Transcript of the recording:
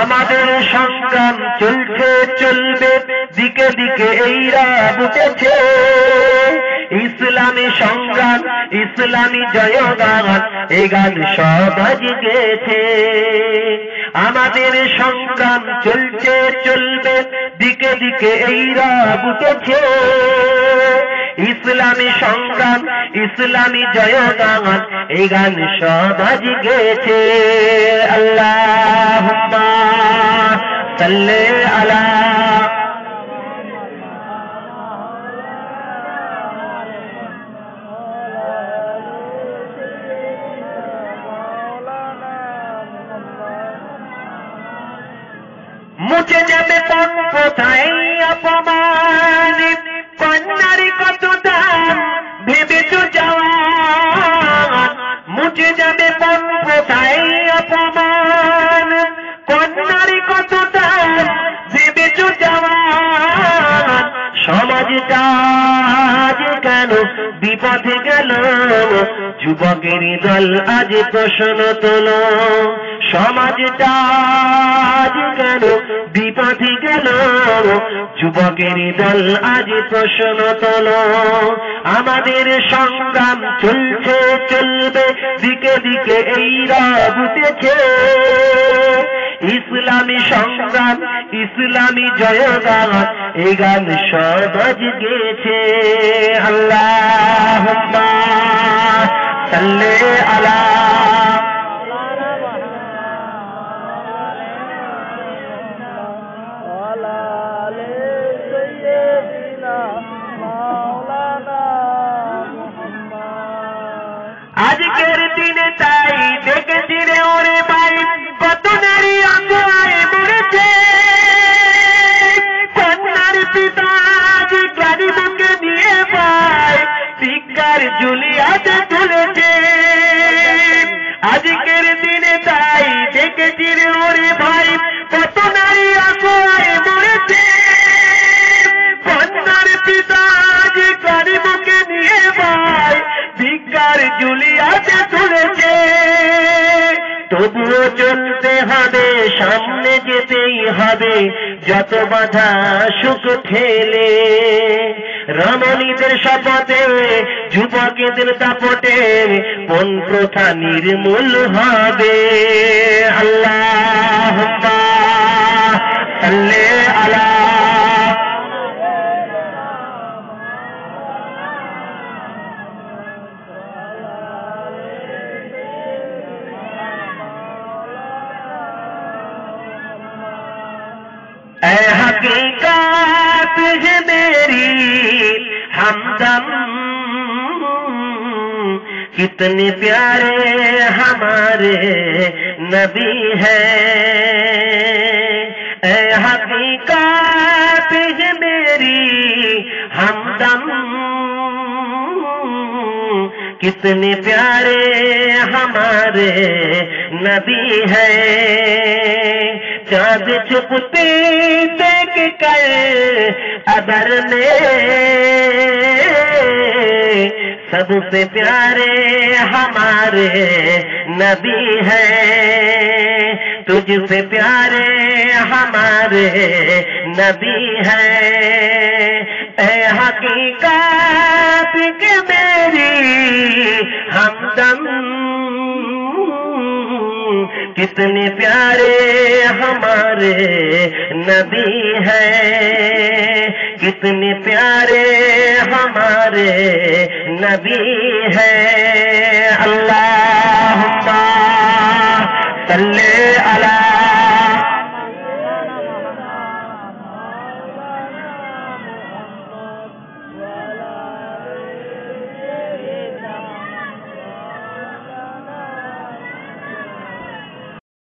আমাদের সংগ্রাম চলছে, চলবে, দিকে দিকে এইরা বুঝেছে ইসলামী সংগ্রাম, ইসলামী জয়গান এই গান সব আজ গেছে আমাদের সংগ্রাম চলছে, চলবে, দিকে দিকে এইরা বুঝেছে ইসলামী সংগ্রাম ইসলামী জয়গান এই গান সব আজ গেছে আল্লাহ সাল্লে মুছে যাবে পণ কোথায় অপমান। কন্যারি কত দাম ভেবেছ যাওয়ান সমাজটা কেন বিপথে গেল? যুবকের দল আজ প্রশ্ন তোল। সমাজটা আজ কেন বিপথে গেল? যুবকের দল আজ প্রশ্ন তোল। আমাদের সংগ্রাম চলছে, চলবে। দিকে দিকে এই রব উঠেছে। ইসলামী সংগ্রাম, ইসলামী জয়গান এই গান সবাজ গেছে। আল্লাহ সাল্লে চলতে হবে, সামনে যেতেই হবে, যত বাধা সুখ ঠেলে। রমণীদের শপথে, যুবকেদের দাপটে কোন প্রথা নির্মূল হবে। আল্লাহ कितने प्यारे हमारे नबी हैं। हकीकत है मेरी हमदम। कितने प्यारे हमारे नबी हैं। चाँद छुपते देख कर अबर में। सबसे प्यारे हमारे नबी हैं। तुझसे प्यारे हमारे नबी हैं। ऐ हकीकत के मेरी हमदम, कितने प्यारे हमारे नबी हैं। कितने प्यारे हमारे नबी है अल्लाह सल्ले अला